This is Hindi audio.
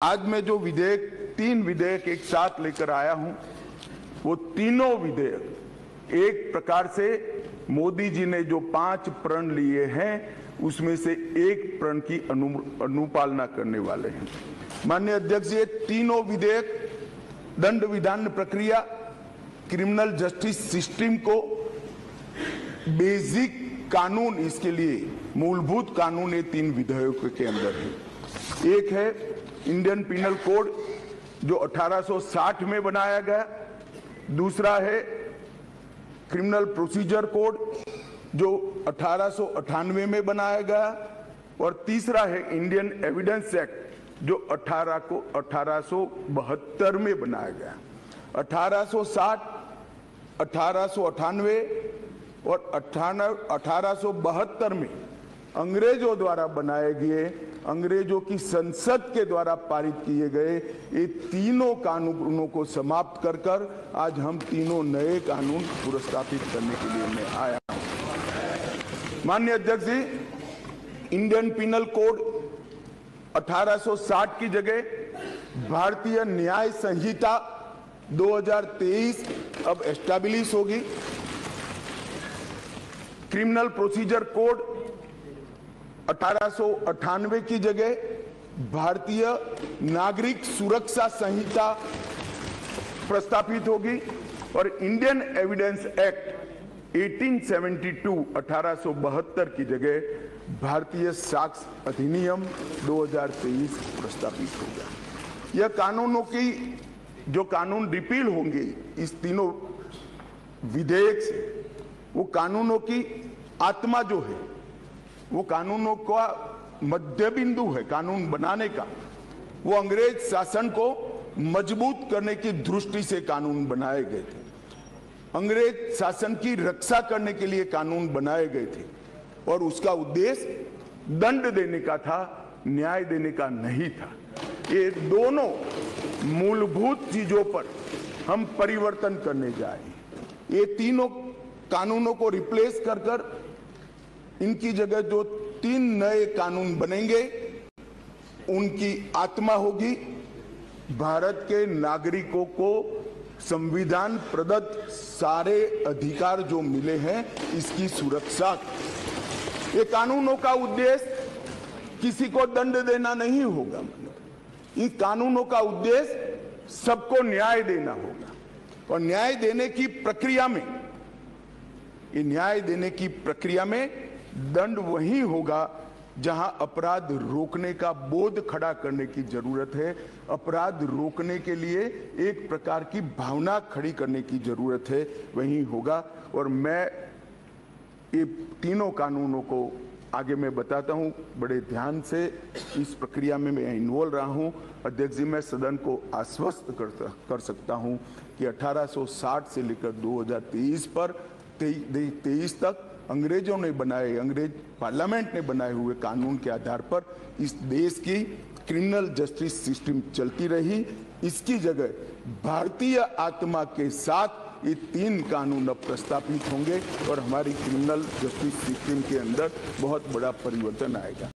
आज मैं जो विधेयक तीन विधेयक एक साथ लेकर आया हूँ वो तीनों विधेयक एक प्रकार से मोदी जी ने जो पाँच प्रण लिए हैं उसमें से एक प्रण की अनु, अनुपालना करने वाले हैं। माननीय अध्यक्ष ये तीनों विधेयक दंड विधान प्रक्रिया क्रिमिनल जस्टिस सिस्टम को बेसिक कानून इसके लिए मूलभूत कानून ये तीन विधेयकों के अंदर है। एक है इंडियन पिनल कोड जो 1860 में बनाया गया। दूसरा है क्रिमिनल प्रोसीजर कोड जो अठारह में बनाया गया। और तीसरा है इंडियन एविडेंस एक्ट जो 18 को अठारह में बनाया गया। 1860 अठारह और अठारह में अंग्रेज़ों द्वारा बनाए गए अंग्रेज़ों की संसद के द्वारा पारित किए गए ये तीनों कानूनों को समाप्त कर कर आज हम तीनों नए कानून पुरस्तापित करने के लिए मैं आया माननीय अध्यक्ष जी, इंडियन पिनल कोड 1860 की जगह भारतीय न्याय संहिता 2023 अब एस्टैब्लिश होगी। क्रिमिनल प्रोसीजर कोड अठारह की जगह भारतीय नागरिक सुरक्षा संहिता प्रस्तापित होगी और इंडियन एविडेंस एक्ट 1872 1872 की जगह भारतीय साक्ष्य अधिनियम 2023 प्रस्तापित होगा। यह कानूनों की, जो कानून रिपील होंगे इस तीनों विधेयक से, वो कानूनों की आत्मा जो है वो कानूनों का मध्य बिंदु है, कानून बनाने का। वो अंग्रेज़ शासन को मज़बूत करने की दृष्टि से कानून बनाए गए थे। अंग्रेज़ शासन की रक्षा करने के लिए कानून बनाए गए थे और उसका उद्देश्य दंड देने का था, न्याय देने का नहीं था। ये दोनों मूलभूत चीज़ों पर हम परिवर्तन करने जाए ये तीनों कानूनों को रिप्लेस कर कर इनकी जगह जो तीन नए कानून बनेंगे, उनकी आत्मा होगी। भारत के नागरिकों को संविधान प्रदत्त सारे अधिकार जो मिले हैं, इसकी सुरक्षा। ये कानूनों का उद्देश्य किसी को दंड देना नहीं होगा इन कानूनों का उद्देश्य सबको न्याय देना होगा। और न्याय देने की प्रक्रिया में, ये न्याय देने की प्रक्रिया में दंड वही होगा जहाँ अपराध रोकने का बोध खड़ा करने की ज़रूरत है। अपराध रोकने के लिए एक प्रकार की भावना खड़ी करने की ज़रूरत है। वही होगा। और मैं ये तीनों कानूनों को आगे मैं बताता हूँ बड़े ध्यान से इस प्रक्रिया में मैं इन्वॉल्व रहा हूँ। अध्यक्ष जी मैं सदन को आश्वस्त कर, सकता हूँ कि 1860 से लेकर 2023 पर तेईस तक अंग्रेज़ों ने बनाए, अंग्रेज़ पार्लियामेंट ने बनाए हुए कानून के आधार पर इस देश की क्रिमिनल जस्टिस सिस्टम चलती रही। इसकी जगह भारतीय आत्मा के साथ ये तीन कानून अब प्रस्तापित होंगे और हमारी क्रिमिनल जस्टिस सिस्टम के अंदर बहुत बड़ा परिवर्तन आएगा।